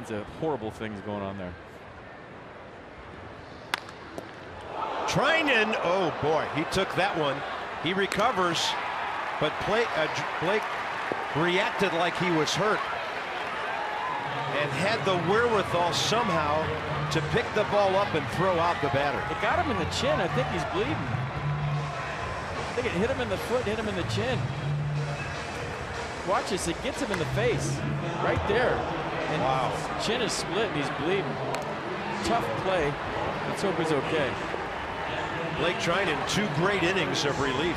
It's a horrible things going on there. Treinen, oh boy, he took that one. He recovers, but play, uh, Blake reacted like he was hurt and had the wherewithal somehow to pick the ball up and throw out the batter. It got him in the chin. I think he's bleeding. I think it hit him in the foot, hit him in the chin. Watch this, it gets him in the face, right there. And wow. chin is split and he's bleeding. Tough play. Let's hope he's okay. Blake Treinen, two great innings of relief.